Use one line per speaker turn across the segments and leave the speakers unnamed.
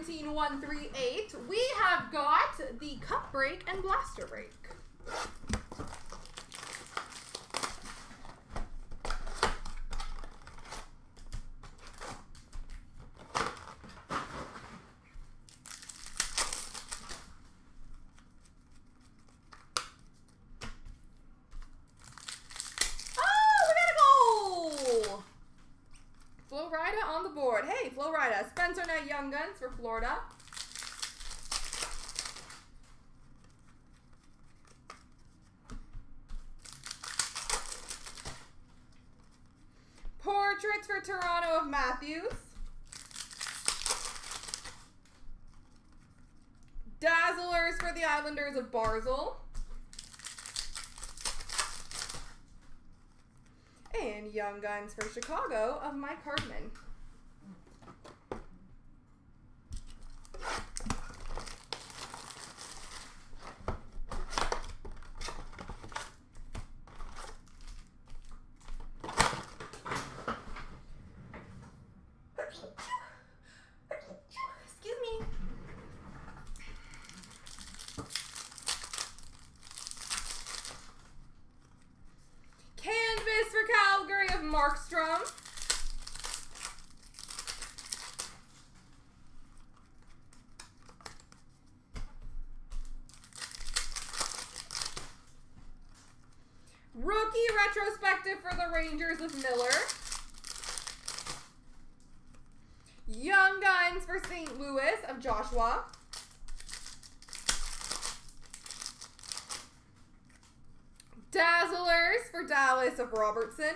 17138, we have got the Cup Break and Blaster Break. Spencer Knight Young Guns for Florida. Portraits for Toronto of Matthews. Dazzlers for the Islanders of Barzal. And Young Guns for Chicago of Mike Hardman. Markstrom. Rookie retrospective for the Rangers of Miller. Young Guns for St. Louis of Joshua. Dazzlers for Dallas of Robertson.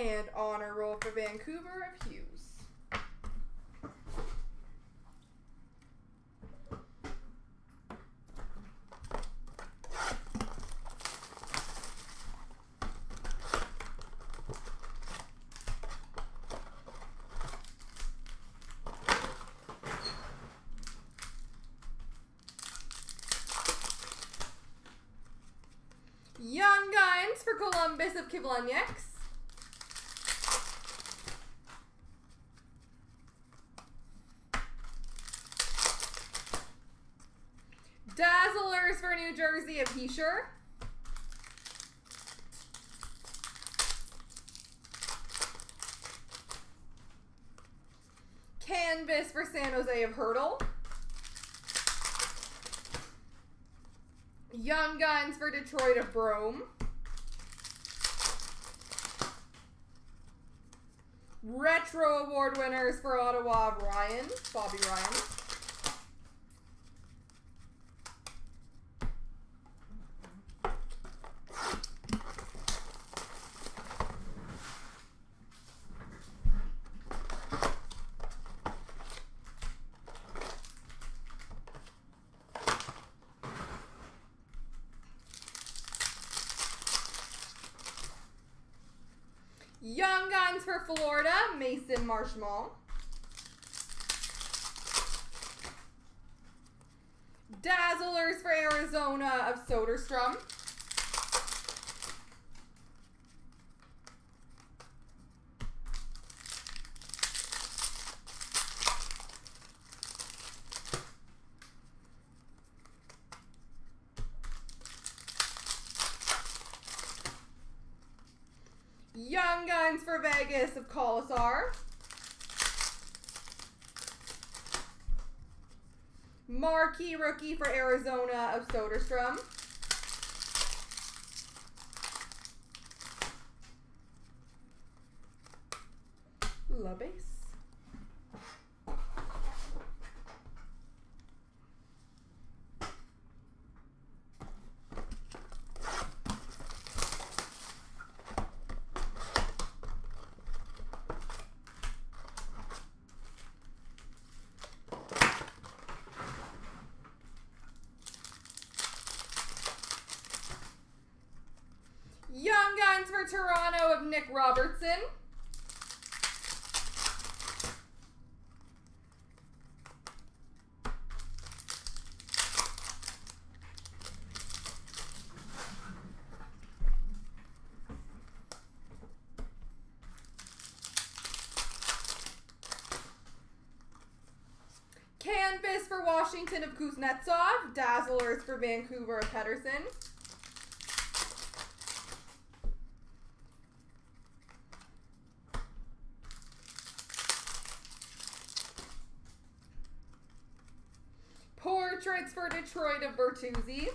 And honor roll for Vancouver of Hughes. Young Guns for Columbus of Kivlenieks. Dazzlers for New Jersey of Hischier. Canvas for San Jose of Hertl. Young Guns for Detroit of Brome. Retro Award winners for Ottawa of Ryan, Bobby Ryan. Young Guns for Florida, Mason Marchment. Dazzlers for Arizona of Soderstrom. For Vegas of Kolesar. Marquee Rookie for Arizona of Soderstrom. Toronto of Nick Robertson. Canvas for Washington of Kuznetsov. Dazzlers for Vancouver of Pettersson. Portraits for Detroit of Bertuzzi.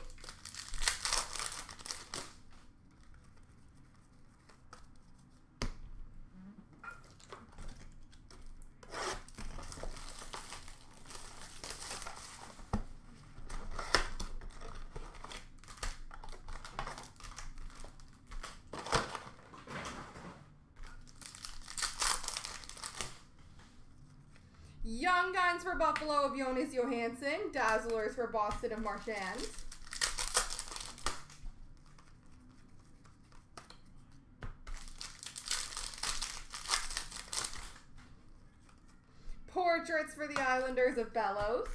Young Guns for Buffalo of Jonas Johansson. Dazzlers for Boston of Marchand. Portraits for the Islanders of Bellows.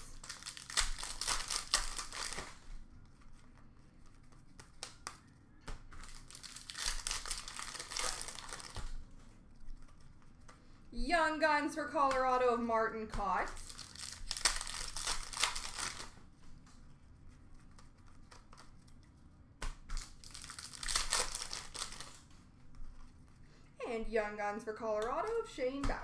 Guns for Colorado of Martin Kaut. And Young Guns for Colorado of Shane Bowers.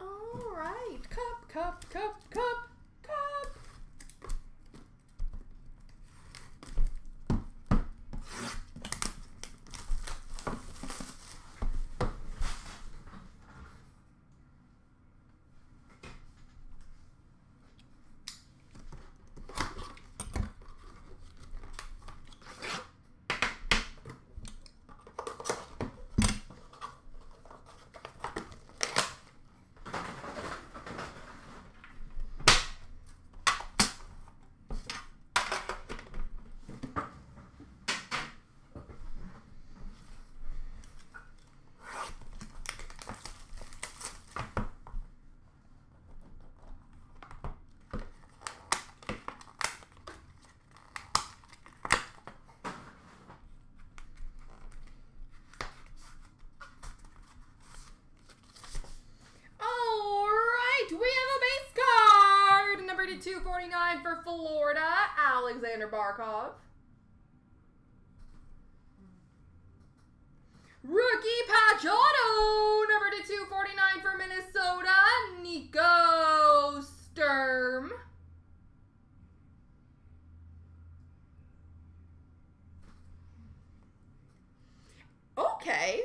All right, cup, cup, cup. All right, we have a base card. Number to 249 for Florida, Alexander Barkov. Rookie patch auto, number to 249 for Minnesota, Nico Sturm. Okay.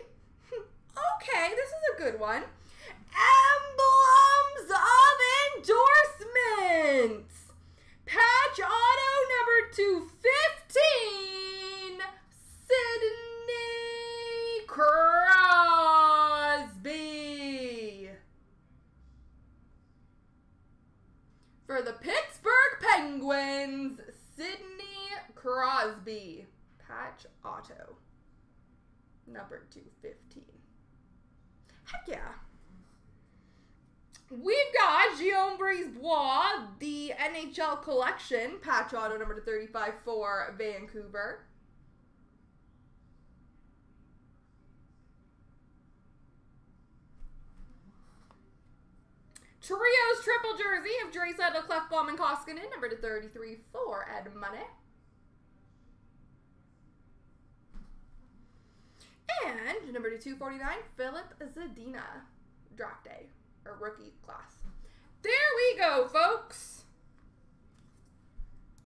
Okay, this is a good one. Emblems of endorsements. Patch auto number 215. Sidney Crosby. For the Pittsburgh Penguins, Sidney Crosby. Patch auto. Number 215. Heck yeah. We've got Guillaume Brisebois, the NHL collection, patch auto number to 35 for Vancouver. Trios triple jersey of Dre Settle, Klefbom, and Koskinen, number to 33 for Edmonton. And number to 249, Filip Zadina, draft day, or rookie class. There we go, folks.